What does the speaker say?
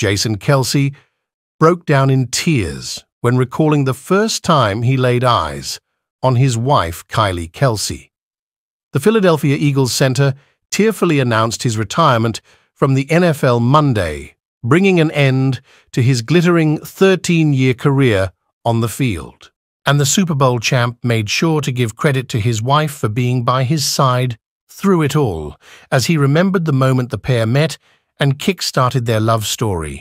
Jason Kelce, broke down in tears when recalling the first time he laid eyes on his wife, Kylie Kelce. The Philadelphia Eagles center tearfully announced his retirement from the NFL Monday, bringing an end to his glittering 13-year career on the field. And the Super Bowl champ made sure to give credit to his wife for being by his side through it all, as he remembered the moment the pair met and kick-started their love story.